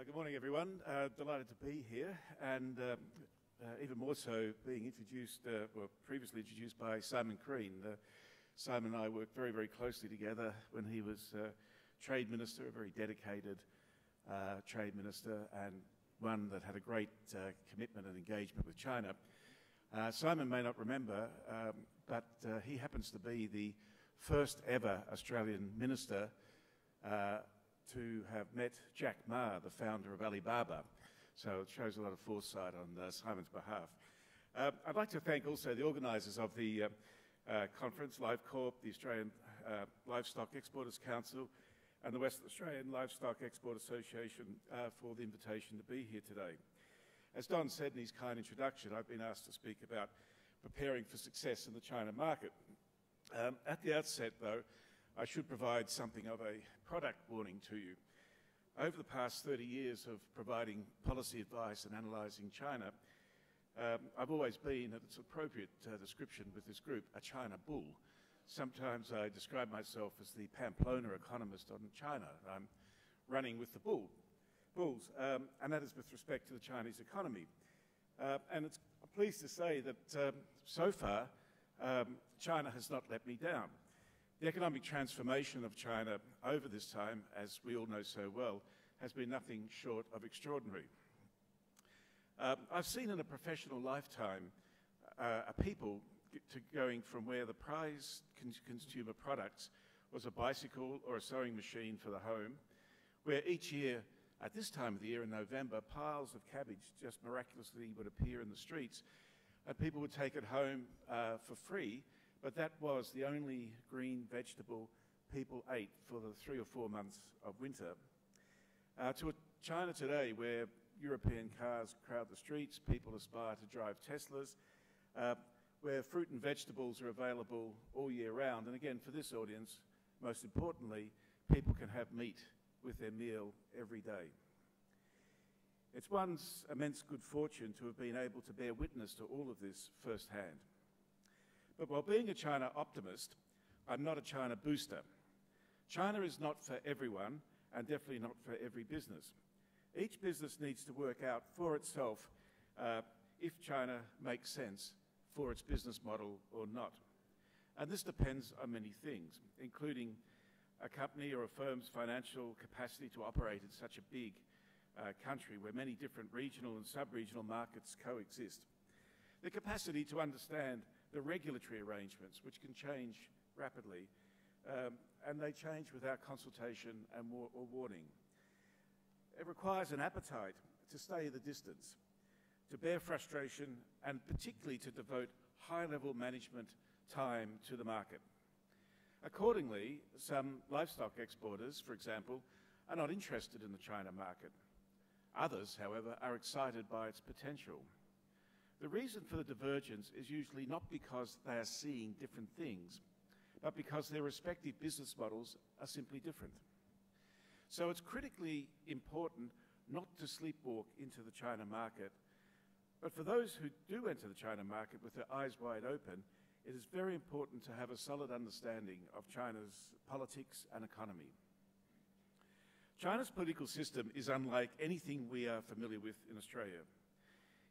Uh, good morning, everyone. Uh, delighted to be here, and uh, uh even more so being introduced, uh, well, previously introduced by Simon Crean. Uh, Simon and I worked very, very closely together when he was Trade Minister, a very dedicated Trade Minister, and one that had a great commitment and engagement with China. Simon may not remember, um, but he happens to be the first ever Australian minister to have met Jack Ma, the founder of Alibaba. So it shows a lot of foresight on uh, Simon's behalf. Uh, I'd like to thank also the organisers of the uh, uh conference, LiveCorp, the Australian uh, Livestock Exporters Council, and the West Australian Livestock Export Association uh, for the invitation to be here today. As Don said in his kind introduction, I've been asked to speak about preparing for success in the China market. Um, at the outset, though, I should provide something of a product warning to you. Over the past 30 years of providing policy advice and analysing China, um, I've always been, at its appropriate uh, description with this group, a China bull. Sometimes I describe myself as the Pamplona economist on China. I'm running with the bull, bulls, um, and that is with respect to the Chinese economy. Uh, and it's I'm pleased to say that um, so far, um, China has not let me down. The economic transformation of China over this time, as we all know so well, has been nothing short of extraordinary. Um, I've seen in a professional lifetime uh, a people to going from where the prize con consumer products was a bicycle or a sewing machine for the home, where each year at this time of the year in November, piles of cabbage just miraculously would appear in the streets, and people would take it home uh, for free but that was the only green vegetable people ate for the three or four months of winter. Uh, to China today, where European cars crowd the streets, people aspire to drive Teslas, uh, where fruit and vegetables are available all year round. And again, for this audience, most importantly, people can have meat with their meal every day. It's one's immense good fortune to have been able to bear witness to all of this firsthand. But while being a China optimist, I'm not a China booster. China is not for everyone and definitely not for every business. Each business needs to work out for itself uh, if China makes sense for its business model or not. And this depends on many things, including a company or a firm's financial capacity to operate in such a big uh, country where many different regional and sub-regional markets coexist. The capacity to understand the regulatory arrangements, which can change rapidly, um, and they change without consultation and or warning. It requires an appetite to stay the distance, to bear frustration, and particularly to devote high-level management time to the market. Accordingly, some livestock exporters, for example, are not interested in the China market. Others, however, are excited by its potential. The reason for the divergence is usually not because they are seeing different things, but because their respective business models are simply different. So it's critically important not to sleepwalk into the China market, but for those who do enter the China market with their eyes wide open, it is very important to have a solid understanding of China's politics and economy. China's political system is unlike anything we are familiar with in Australia.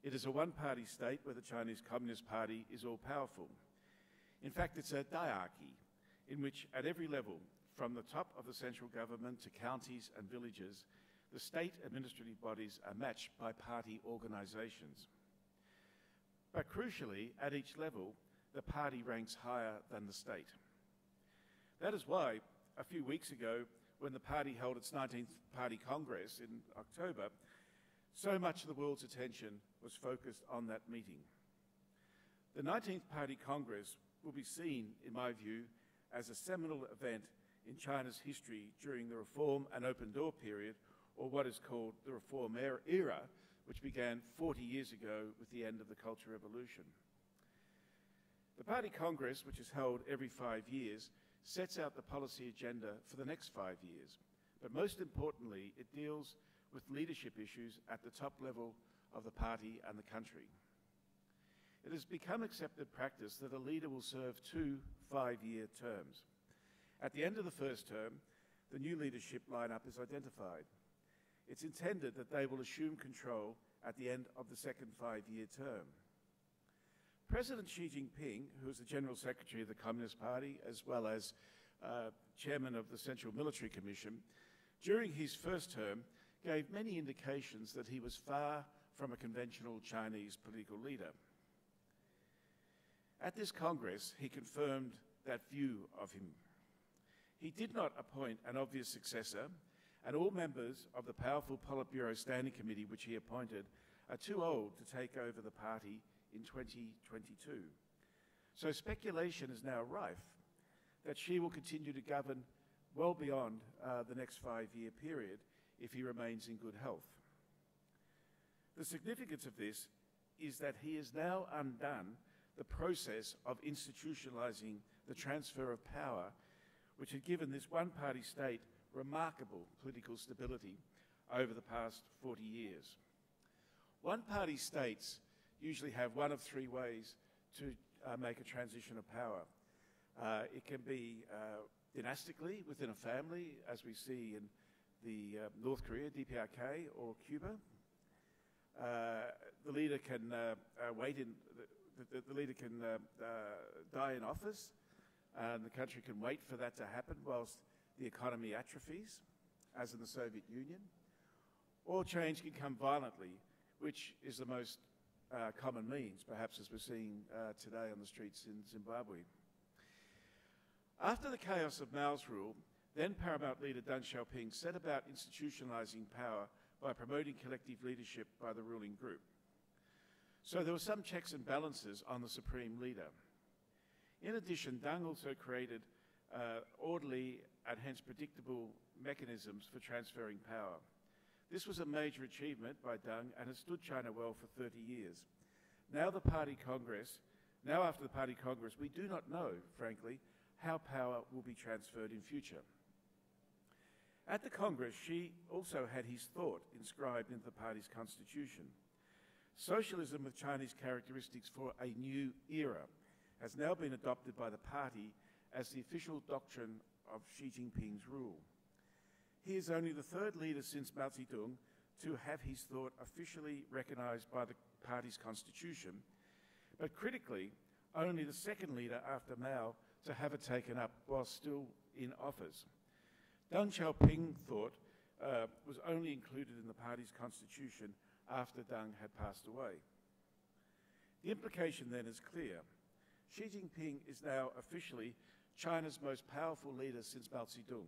It is a one-party state where the Chinese Communist Party is all-powerful. In fact, it's a diarchy in which at every level, from the top of the central government to counties and villages, the state administrative bodies are matched by party organisations. But crucially, at each level, the party ranks higher than the state. That is why, a few weeks ago, when the party held its 19th Party Congress in October, so much of the world's attention was focused on that meeting. The 19th Party Congress will be seen, in my view, as a seminal event in China's history during the Reform and Open Door period, or what is called the Reform era, which began 40 years ago with the end of the Cultural Revolution. The Party Congress, which is held every five years, sets out the policy agenda for the next five years. But most importantly, it deals with leadership issues at the top level of the party and the country. It has become accepted practice that a leader will serve two five-year terms. At the end of the first term, the new leadership lineup is identified. it's intended that they will assume control at the end of the second five-year term. President Xi Jinping, who is the General Secretary of the Communist Party as well as uh, Chairman of the Central Military Commission, during his first term gave many indications that he was far from a conventional Chinese political leader. At this Congress, he confirmed that view of him. He did not appoint an obvious successor, and all members of the powerful Politburo Standing Committee, which he appointed, are too old to take over the party in 2022. So speculation is now rife that Xi will continue to govern well beyond uh, the next five-year period if he remains in good health. The significance of this is that he has now undone the process of institutionalizing the transfer of power, which had given this one-party state remarkable political stability over the past 40 years. One-party states usually have one of three ways to uh, make a transition of power. Uh, it can be uh, dynastically within a family, as we see in the uh, North Korea, DPRK, or Cuba. Uh, the leader can uh, wait in, the, the, the leader can die in office, and the country can wait for that to happen whilst the economy atrophies, as in the Soviet Union. Or change can come violently, which is the most uh, common means, perhaps as we're seeing uh, today on the streets in Zimbabwe. After the chaos of Mao's rule, then paramount leader Deng Xiaoping set about institutionalizing power by promoting collective leadership by the ruling group. So there were some checks and balances on the supreme leader. In addition, Deng also created uh, orderly and hence predictable mechanisms for transferring power. This was a major achievement by Deng and has stood China well for 30 years. Now the party congress, now after the party congress, we do not know, frankly, how power will be transferred in future. At the Congress, Xi also had his thought inscribed into the party's constitution. Socialism with Chinese characteristics for a new era has now been adopted by the party as the official doctrine of Xi Jinping's rule. He is only the third leader since Mao Zedong to have his thought officially recognized by the party's constitution, but critically, only the second leader after Mao to have it taken up while still in office. Deng Xiaoping thought uh, was only included in the party's constitution after Deng had passed away. The implication then is clear. Xi Jinping is now officially China's most powerful leader since Mao Zedong.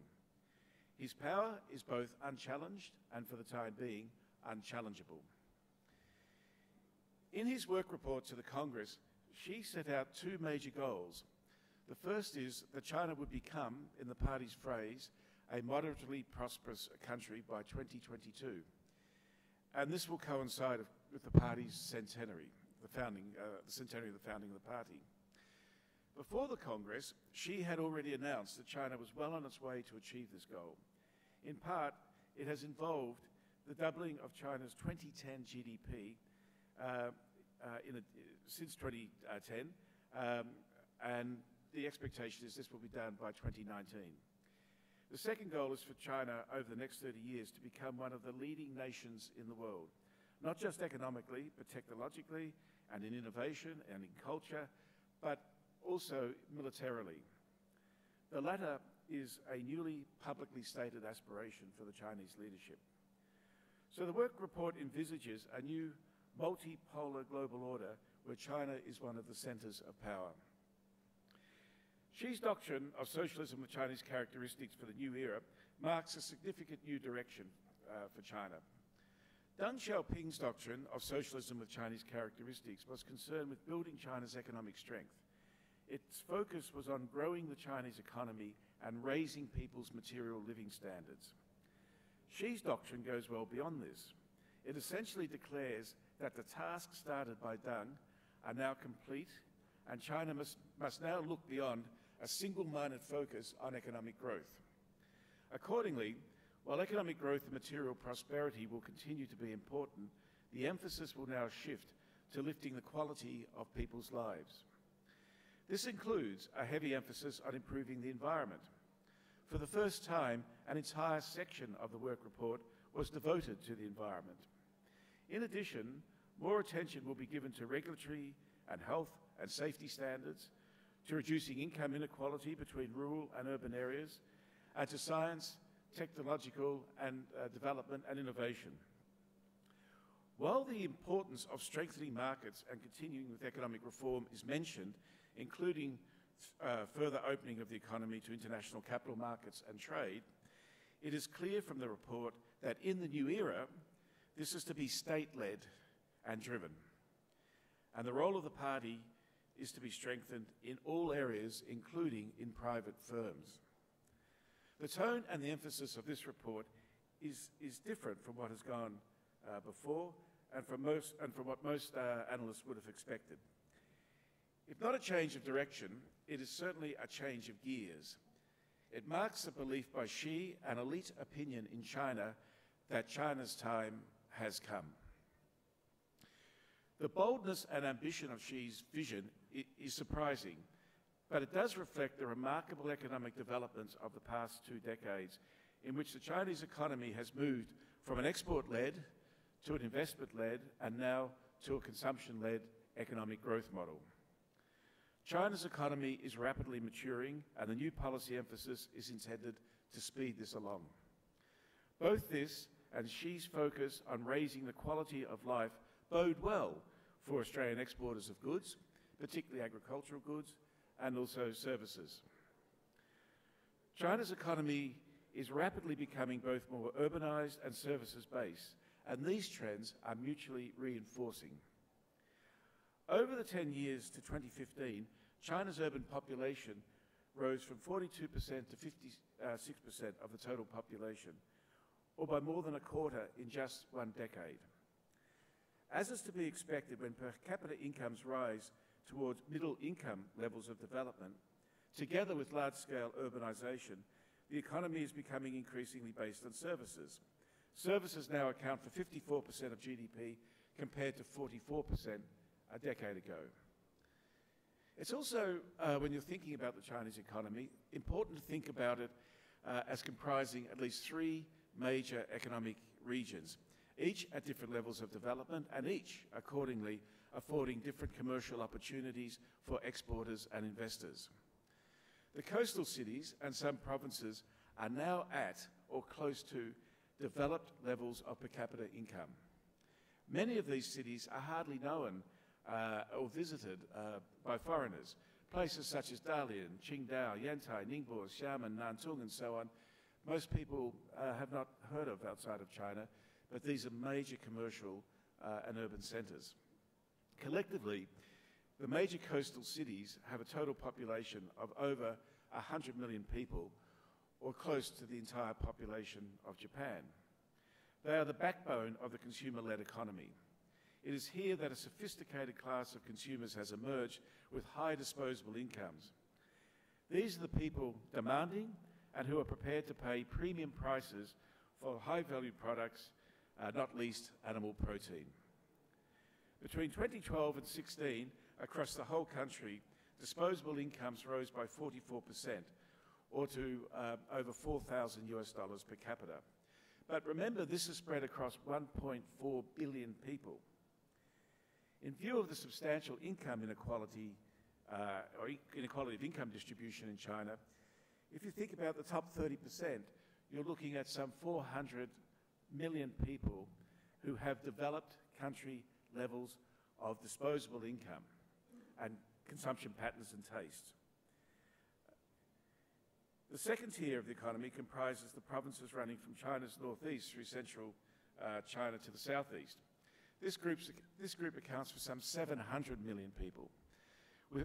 His power is both unchallenged and, for the time being, unchallengeable. In his work report to the Congress, Xi set out two major goals. The first is that China would become, in the party's phrase, a moderately prosperous country by 2022. And this will coincide with the party's centenary, the founding, uh, the centenary of the founding of the party. Before the Congress, Xi had already announced that China was well on its way to achieve this goal. In part, it has involved the doubling of China's 2010 GDP uh, uh, a, since 2010, um, and the expectation is this will be done by 2019. The second goal is for China over the next 30 years to become one of the leading nations in the world, not just economically, but technologically and in innovation and in culture, but also militarily. The latter is a newly publicly stated aspiration for the Chinese leadership. So the work report envisages a new multipolar global order where China is one of the centers of power. Xi's doctrine of socialism with Chinese characteristics for the new era marks a significant new direction uh, for China. Deng Xiaoping's doctrine of socialism with Chinese characteristics was concerned with building China's economic strength its focus was on growing the Chinese economy and raising people's material living standards. Xi's doctrine goes well beyond this. It essentially declares that the tasks started by Deng are now complete and China must, must now look beyond a single-minded focus on economic growth. Accordingly, while economic growth and material prosperity will continue to be important, the emphasis will now shift to lifting the quality of people's lives. This includes a heavy emphasis on improving the environment. For the first time, an entire section of the work report was devoted to the environment. In addition, more attention will be given to regulatory and health and safety standards, to reducing income inequality between rural and urban areas, and to science, technological and uh, development and innovation. While the importance of strengthening markets and continuing with economic reform is mentioned, including uh, further opening of the economy to international capital markets and trade, it is clear from the report that in the new era, this is to be state-led and driven. And the role of the party is to be strengthened in all areas, including in private firms. The tone and the emphasis of this report is, is different from what has gone uh, before and from, most, and from what most uh, analysts would have expected. If not a change of direction, it is certainly a change of gears. It marks a belief by Xi and elite opinion in China that China's time has come. The boldness and ambition of Xi's vision is surprising, but it does reflect the remarkable economic developments of the past two decades in which the Chinese economy has moved from an export-led to an investment-led and now to a consumption-led economic growth model. China's economy is rapidly maturing and the new policy emphasis is intended to speed this along. Both this and Xi's focus on raising the quality of life bode well for Australian exporters of goods, particularly agricultural goods, and also services. China's economy is rapidly becoming both more urbanised and services-based, and these trends are mutually reinforcing. Over the 10 years to 2015, China's urban population rose from 42% to 56% of the total population, or by more than a quarter in just one decade. As is to be expected when per capita incomes rise towards middle income levels of development, together with large-scale urbanisation, the economy is becoming increasingly based on services. Services now account for 54% of GDP compared to 44% a decade ago. It's also, uh, when you're thinking about the Chinese economy, important to think about it uh, as comprising at least three major economic regions each at different levels of development and each, accordingly, affording different commercial opportunities for exporters and investors. The coastal cities and some provinces are now at or close to developed levels of per capita income. Many of these cities are hardly known uh, or visited uh, by foreigners. Places such as Dalian, Qingdao, Yantai, Ningbo, Xiamen, Nantong, and so on, most people uh, have not heard of outside of China, but these are major commercial uh, and urban centres. Collectively, the major coastal cities have a total population of over 100 million people, or close to the entire population of Japan. They are the backbone of the consumer-led economy. It is here that a sophisticated class of consumers has emerged with high disposable incomes. These are the people demanding and who are prepared to pay premium prices for high-value products uh, not least animal protein. Between 2012 and 16, across the whole country, disposable incomes rose by 44%, or to uh, over 4,000 US dollars per capita. But remember, this is spread across 1.4 billion people. In view of the substantial income inequality, uh, or inequality of income distribution in China, if you think about the top 30%, you're looking at some 400 million people who have developed country levels of disposable income and consumption patterns and tastes. The second tier of the economy comprises the provinces running from China's northeast through central uh, China to the southeast. This, this group accounts for some 700 million people,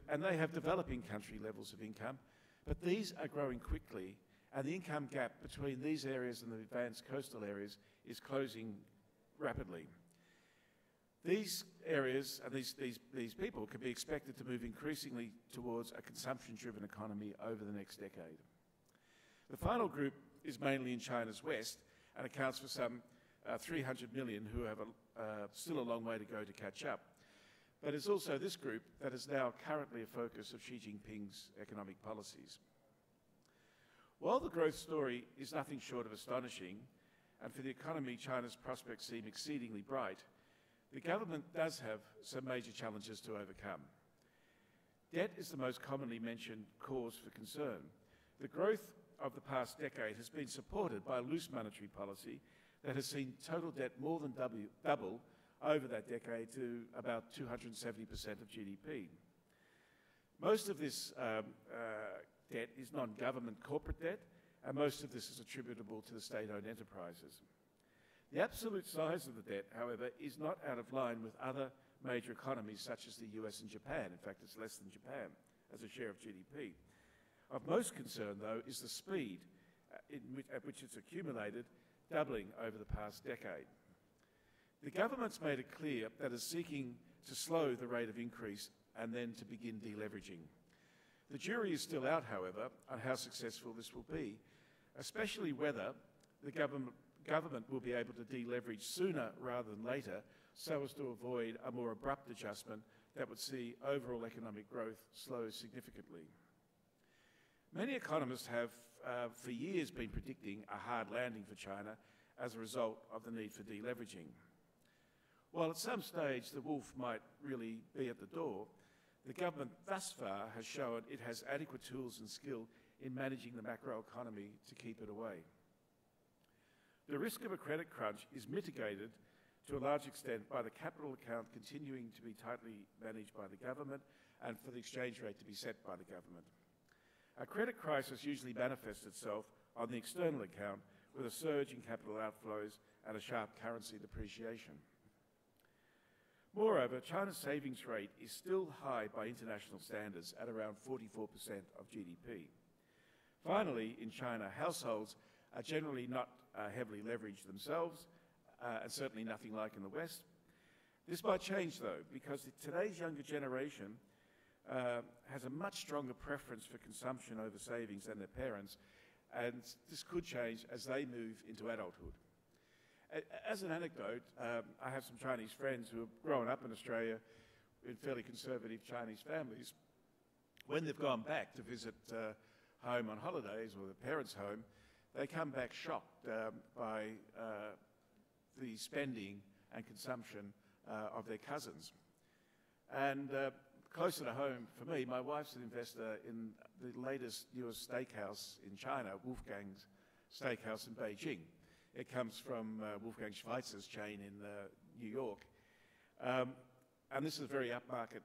and they have developing country levels of income, but these are growing quickly and the income gap between these areas and the advanced coastal areas is closing rapidly. These areas and these, these, these people can be expected to move increasingly towards a consumption-driven economy over the next decade. The final group is mainly in China's west and accounts for some uh, 300 million who have a, uh, still a long way to go to catch up. But it's also this group that is now currently a focus of Xi Jinping's economic policies. While the growth story is nothing short of astonishing, and for the economy, China's prospects seem exceedingly bright, the government does have some major challenges to overcome. Debt is the most commonly mentioned cause for concern. The growth of the past decade has been supported by a loose monetary policy that has seen total debt more than double, over that decade to about 270% of GDP. Most of this um, uh, debt is non-government corporate debt, and most of this is attributable to the state-owned enterprises. The absolute size of the debt, however, is not out of line with other major economies such as the US and Japan. In fact, it's less than Japan as a share of GDP. Of most concern, though, is the speed uh, which, at which it's accumulated, doubling over the past decade. The government's made it clear that it's seeking to slow the rate of increase and then to begin deleveraging. The jury is still out, however, on how successful this will be, especially whether the government, government will be able to deleverage sooner rather than later so as to avoid a more abrupt adjustment that would see overall economic growth slow significantly. Many economists have uh, for years been predicting a hard landing for China as a result of the need for deleveraging. While at some stage the wolf might really be at the door, the government thus far has shown it has adequate tools and skill in managing the macroeconomy to keep it away. The risk of a credit crunch is mitigated to a large extent by the capital account continuing to be tightly managed by the government and for the exchange rate to be set by the government. A credit crisis usually manifests itself on the external account with a surge in capital outflows and a sharp currency depreciation. Moreover, China's savings rate is still high by international standards at around 44% of GDP. Finally, in China, households are generally not uh, heavily leveraged themselves, uh, and certainly nothing like in the West. This might change, though, because today's younger generation uh, has a much stronger preference for consumption over savings than their parents, and this could change as they move into adulthood. As an anecdote, um, I have some Chinese friends who have grown up in Australia in fairly conservative Chinese families. When they've gone back to visit uh, home on holidays or their parents' home, they come back shocked um, by uh, the spending and consumption uh, of their cousins. And uh, closer to home for me, my wife's an investor in the latest newest steakhouse in China, Wolfgang's Steakhouse in Beijing. It comes from uh, Wolfgang Schweitzer's chain in uh, New York. Um, and this is a very upmarket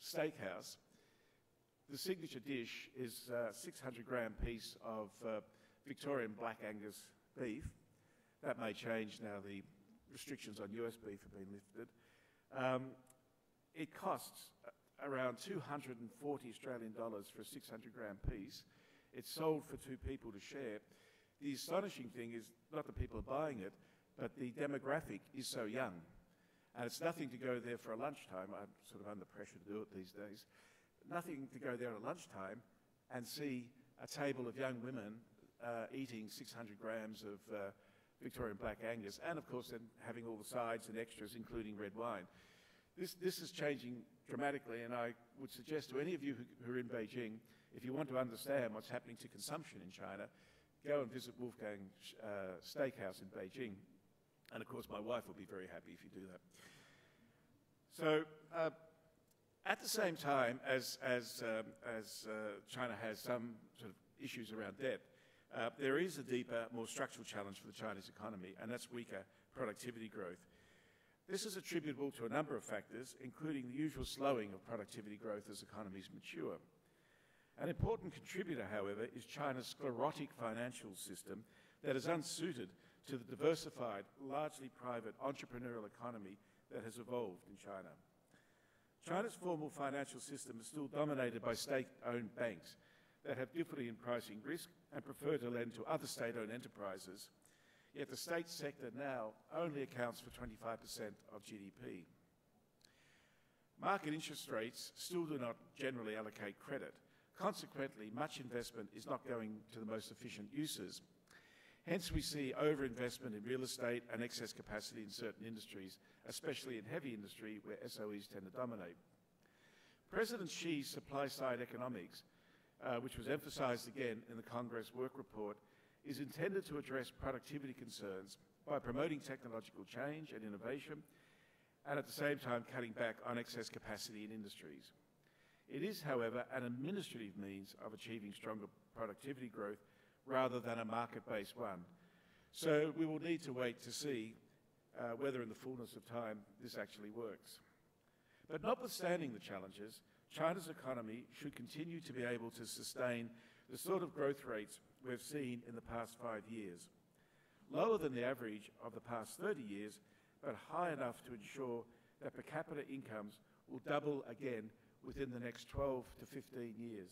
steakhouse. The signature dish is a 600 gram piece of uh, Victorian Black Angus beef. That may change now the restrictions on US beef have been lifted. Um, it costs around 240 Australian dollars for a 600 gram piece. It's sold for two people to share. The astonishing thing is not that people are buying it, but the demographic is so young. And it's nothing to go there for a lunchtime. I'm sort of under pressure to do it these days. Nothing to go there at lunchtime and see a table of young women uh, eating 600 grams of uh, Victorian Black Angus, and of course then having all the sides and extras, including red wine. This, this is changing dramatically, and I would suggest to any of you who, who are in Beijing, if you want to understand what's happening to consumption in China, go and visit Wolfgang uh, Steakhouse in Beijing. And of course, my wife will be very happy if you do that. So, uh, at the same time as, as, um, as uh, China has some sort of issues around debt, uh, there is a deeper, more structural challenge for the Chinese economy, and that's weaker productivity growth. This is attributable to a number of factors, including the usual slowing of productivity growth as economies mature. An important contributor, however, is China's sclerotic financial system that is unsuited to the diversified, largely private entrepreneurial economy that has evolved in China. China's formal financial system is still dominated by state-owned banks that have difficulty in pricing risk and prefer to lend to other state-owned enterprises, yet the state sector now only accounts for 25% of GDP. Market interest rates still do not generally allocate credit, Consequently, much investment is not going to the most efficient uses. Hence, we see overinvestment in real estate and excess capacity in certain industries, especially in heavy industry where SOEs tend to dominate. President Xi's supply-side economics, uh, which was emphasized again in the Congress work report, is intended to address productivity concerns by promoting technological change and innovation, and at the same time cutting back on excess capacity in industries. It is, however, an administrative means of achieving stronger productivity growth rather than a market-based one. So we will need to wait to see uh, whether in the fullness of time this actually works. But notwithstanding the challenges, China's economy should continue to be able to sustain the sort of growth rates we've seen in the past five years. Lower than the average of the past 30 years, but high enough to ensure that per capita incomes will double again within the next 12 to 15 years.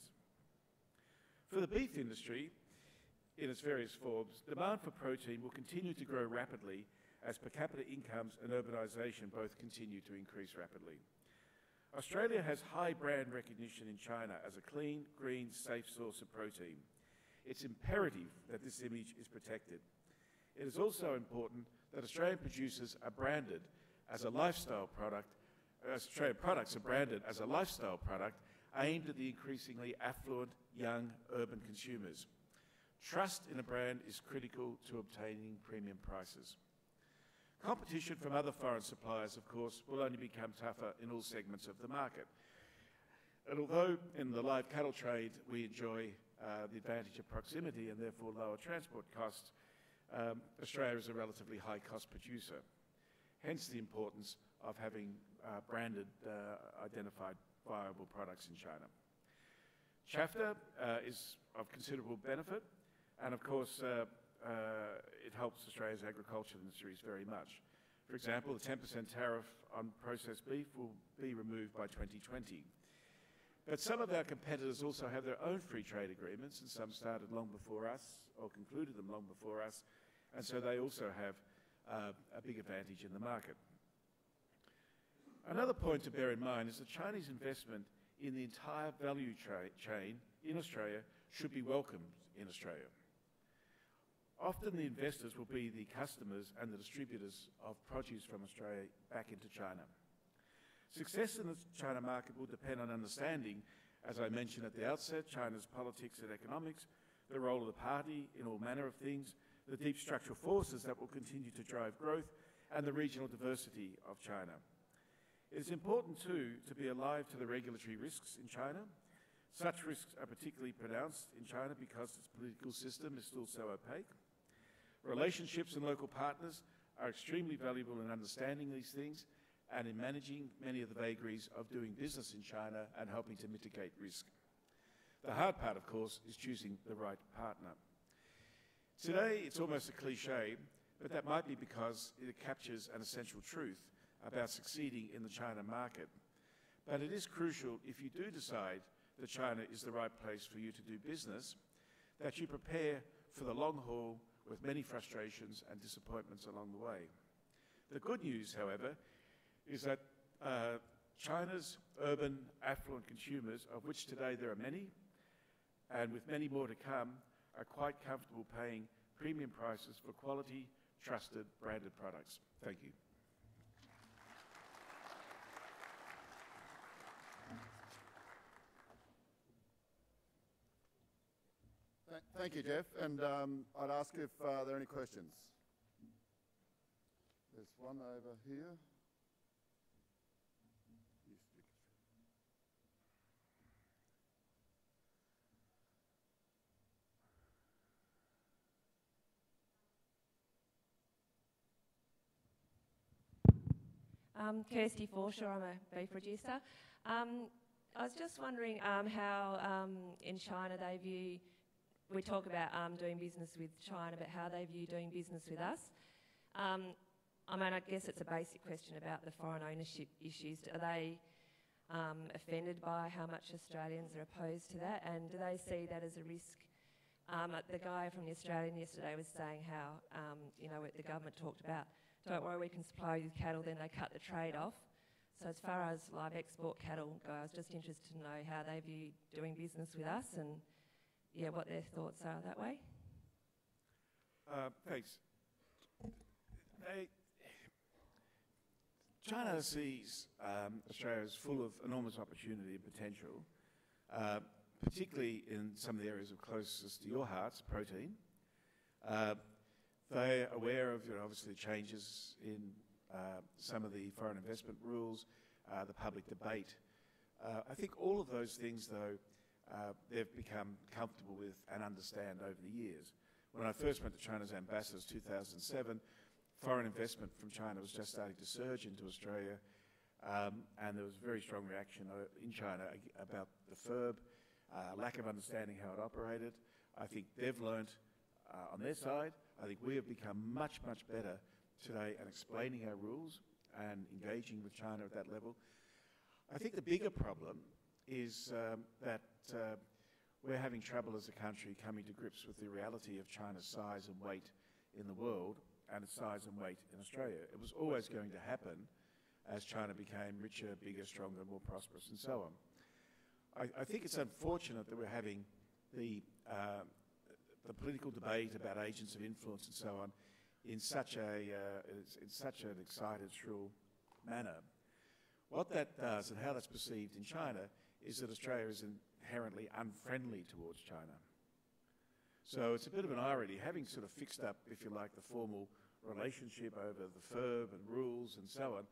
For the beef industry, in its various forms, demand for protein will continue to grow rapidly as per capita incomes and urbanisation both continue to increase rapidly. Australia has high brand recognition in China as a clean, green, safe source of protein. It's imperative that this image is protected. It is also important that Australian producers are branded as a lifestyle product, Australian products are branded as a lifestyle product aimed at the increasingly affluent, young, urban consumers. Trust in a brand is critical to obtaining premium prices. Competition from other foreign suppliers, of course, will only become tougher in all segments of the market. And although in the live cattle trade we enjoy uh, the advantage of proximity and therefore lower transport costs, um, Australia is a relatively high cost producer. Hence the importance of having uh, branded, uh, identified viable products in China. CHAFTA uh, is of considerable benefit and of course uh, it helps Australia's agricultural industries very much. For example, the 10% tariff on processed beef will be removed by 2020. But some of our competitors also have their own free trade agreements, and some started long before us, or concluded them long before us, and so they also have uh, a big advantage in the market. Another point to bear in mind is that Chinese investment in the entire value chain in Australia should be welcomed in Australia. Often the investors will be the customers and the distributors of produce from Australia back into China. Success in the China market will depend on understanding, as I mentioned at the outset, China's politics and economics, the role of the party in all manner of things, the deep structural forces that will continue to drive growth, and the regional diversity of China. It is important, too, to be alive to the regulatory risks in China. Such risks are particularly pronounced in China because its political system is still so opaque. Relationships and local partners are extremely valuable in understanding these things and in managing many of the vagaries of doing business in China and helping to mitigate risk. The hard part, of course, is choosing the right partner. Today, it's almost a cliche, but that might be because it captures an essential truth about succeeding in the China market. But it is crucial if you do decide that China is the right place for you to do business, that you prepare for the long haul with many frustrations and disappointments along the way. The good news, however, is that uh, China's urban affluent consumers, of which today there are many, and with many more to come, are quite comfortable paying premium prices for quality, trusted, branded products. Thank you. Thank you, Geoff. And um, I'd ask if uh, there are any questions. There's one over here. Um, Kirsty Forshaw, I'm a beef producer. Um, I was just wondering um, how um, in China they view we talk about um, doing business with China, but how they view doing business with us. Um, I mean, I guess it's a basic question about the foreign ownership issues. Are they um, offended by how much Australians are opposed to that, and do they see that as a risk? Um, the guy from the Australian yesterday was saying how, um, you know, the government talked about, don't worry, we can supply you with cattle, then they cut the trade off. So as far as live export cattle go, I was just interested to know how they view doing business with us and yeah, what their thoughts are that way. Uh, thanks. They, China sees um, Australia as full of enormous opportunity and potential, uh, particularly in some of the areas of closest to your hearts, protein. Uh, They're aware of, you know, obviously, the changes in uh, some of the foreign investment rules, uh, the public debate. Uh, I think all of those things, though, uh, they've become comfortable with and understand over the years. When I first went to China's ambassadors 2007, foreign investment from China was just starting to surge into Australia, um, and there was a very strong reaction uh, in China about the FIRB, uh, lack of understanding how it operated. I think they've learnt uh, on their side. I think we have become much, much better today at explaining our rules and engaging with China at that level. I think the bigger problem is um, that uh, we're having trouble as a country coming to grips with the reality of China's size and weight in the world and its size and weight in Australia. It was always going to happen as China became richer, bigger, stronger, more prosperous, and so on. I, I think it's unfortunate that we're having the, uh, the political debate about agents of influence and so on in such, a, uh, in such an excited, shrill manner. What that does and how that's perceived in China is that Australia is inherently unfriendly towards China. So it's a bit of an irony, having sort of fixed up, if you like, the formal relationship over the FIRB and rules and so on,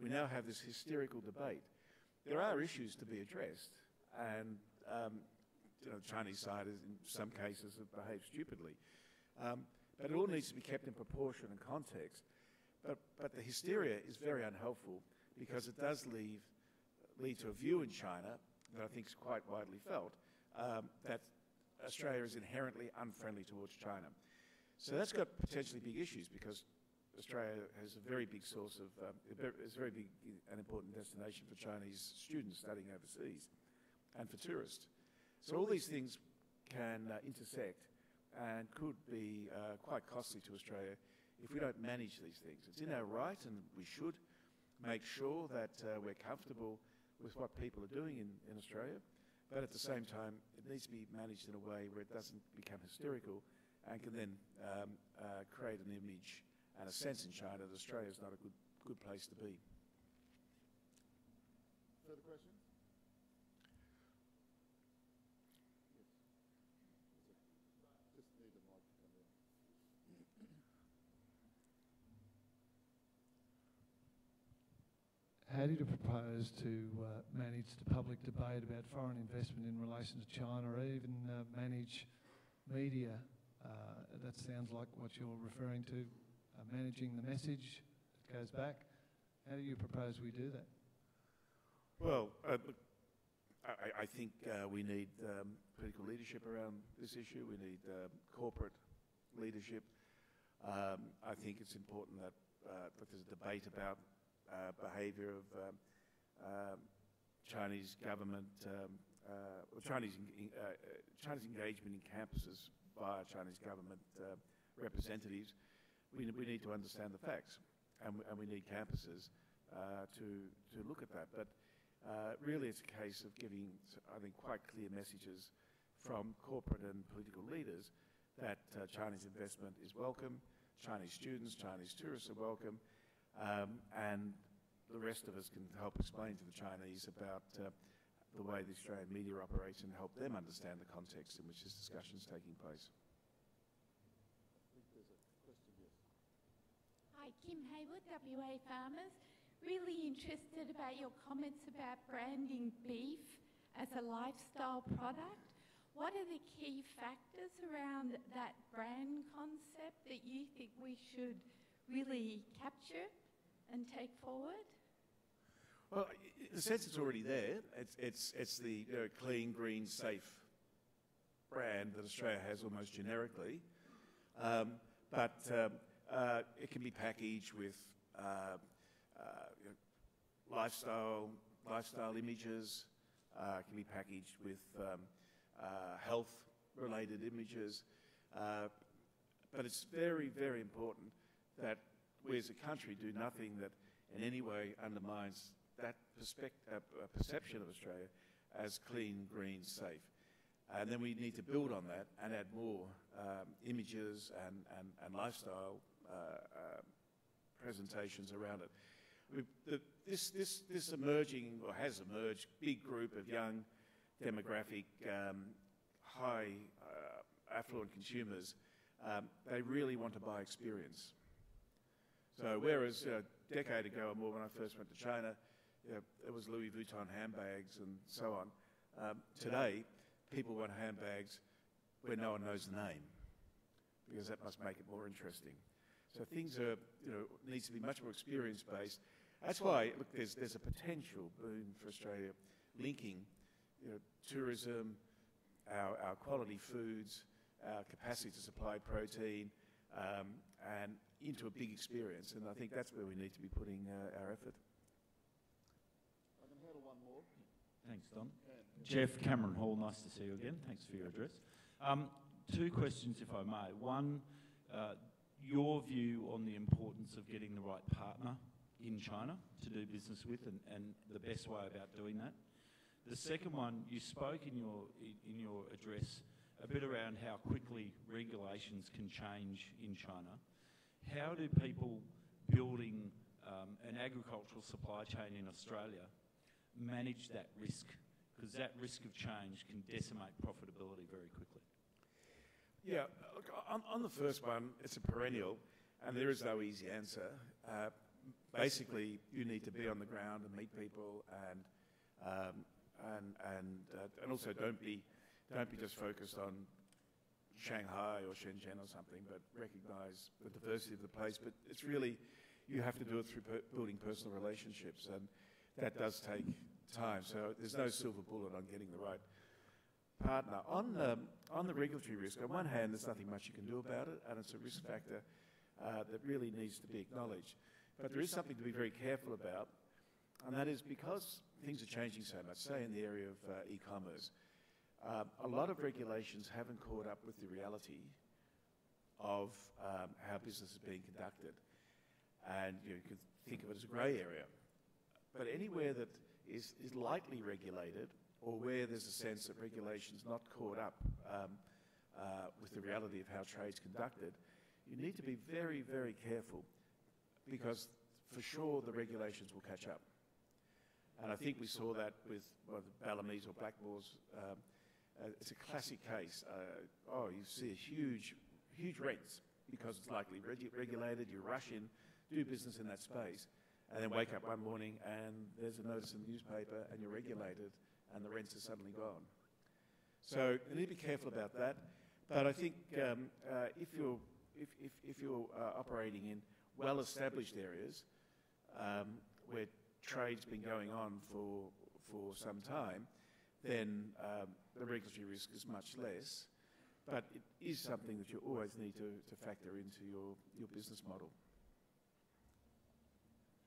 we now have this hysterical debate. There are issues to be addressed, and um, you know, the Chinese side, is, in some cases, have behaved stupidly. Um, but it all needs to be kept in proportion and context. But, but the hysteria is very unhelpful because it does leave, lead to a view in China that I think is quite widely felt, um, that Australia is inherently unfriendly towards China. So that's got potentially big issues because Australia has a very big source of, um, it's a very big and important destination for Chinese students studying overseas and for tourists. So all these things can uh, intersect and could be uh, quite costly to Australia if we don't manage these things. It's in our right, and we should make sure that uh, we're comfortable with what people are doing in, in Australia, but at the same time, it needs to be managed in a way where it doesn't become hysterical and can then um, uh, create an image and a sense in China that Australia is not a good, good place to be. Further questions? Just need a mic to come in. You propose to uh, manage the public debate about foreign investment in relation to China or even uh, manage media? Uh, that sounds like what you're referring to, uh, managing the message that goes back. How do you propose we do that? Well, uh, I, I think uh, we need um, political leadership around this issue. We need uh, corporate leadership. Um, I think it's important that, that there's a debate about uh, behaviour of um, um, Chinese government, um, uh, or Chinese, in, uh, Chinese engagement in campuses via Chinese government uh, representatives. We, we need to understand the facts, and we, and we need campuses uh, to, to look at that. But uh, really, it's a case of giving, I think, quite clear messages from corporate and political leaders that uh, Chinese investment is welcome, Chinese students, Chinese tourists are welcome, um, and the rest of us can help explain to the Chinese about uh, the way the Australian media operates and help them understand the context in which this discussion is taking place. Hi, Kim Haywood, WA Farmers. Really interested about your comments about branding beef as a lifestyle product. What are the key factors around that brand concept that you think we should really capture and take forward? Well, a sense, it's already there. It's, it's, it's the you know, clean, green, safe brand that Australia has almost generically. Um, but um, uh, it can be packaged with uh, uh, you know, lifestyle, lifestyle images. Uh, it can be packaged with um, uh, health-related images. Uh, but it's very, very important that we as a country do nothing that in any way undermines that uh, perception of Australia as clean, green, safe. And then we need to build on that and add more um, images and, and, and lifestyle uh, uh, presentations around it. We, the, this, this, this emerging, or has emerged, big group of young demographic, um, high uh, affluent consumers um, they really want to buy experience. So whereas uh, a decade ago or more when I first went to China, you know, it was Louis Vuitton handbags and so on. Um, today, people want handbags where no one knows the name because that must make it more interesting. So things are, you know, needs to be much more experience based. That's why, look, there's, there's a potential boon for Australia linking, you know, tourism, our, our quality foods, our capacity to supply protein, um, and into a big experience. And I think that's where we need to be putting uh, our effort. I can handle one more. Thanks, Don. Can. Jeff Cameron Hall, nice to see you again. Thanks for your address. Um, two questions, if I may. One, uh, your view on the importance of getting the right partner in China to do business with and, and the best way about doing that. The second one, you spoke in your, in your address a bit around how quickly regulations can change in China. How do people building um, an agricultural supply chain in Australia manage that risk? Because that risk of change can decimate profitability very quickly. Yeah, look, on, on the first one, it's a perennial, and there is no easy answer. Uh, basically, you need to be on the ground and meet people, and um, and and uh, and also don't be don't be just focused on Shanghai or Shenzhen or something, but recognise the diversity of the place. But it's really you have to do it through per building personal relationships, and that does take time. So there's no silver bullet on getting the right partner. On, um, on the regulatory risk, on one hand, there's nothing much you can do about it, and it's a risk factor uh, that really needs to be acknowledged. But there is something to be very careful about, and that is because things are changing so much, say in the area of uh, e-commerce, uh, a lot of regulations haven't caught up with the reality of um, how business is being conducted. And you, know, you can think of it as a grey area. But anywhere that is, is lightly regulated or where there's a sense that regulation's not caught up um, uh, with the reality of how trade's conducted, you need to be very, very careful because for sure the regulations will catch up. And I think we saw that with well, the Bellamy's or Blackmores. Um, uh, it's a classic case. Uh, oh, you see a huge, huge rents because it's likely reg regulated. You rush in, do business in that space, and then wake up one morning and there's a notice in the newspaper and you're regulated and the rents are suddenly gone. So you need to be careful about that. But I think um, uh, if you're, if, if, if you're uh, operating in well-established areas um, where trade's been going on for, for some time, then um, the regulatory risk is much less. But it is something that you always need to, to factor into your, your business model.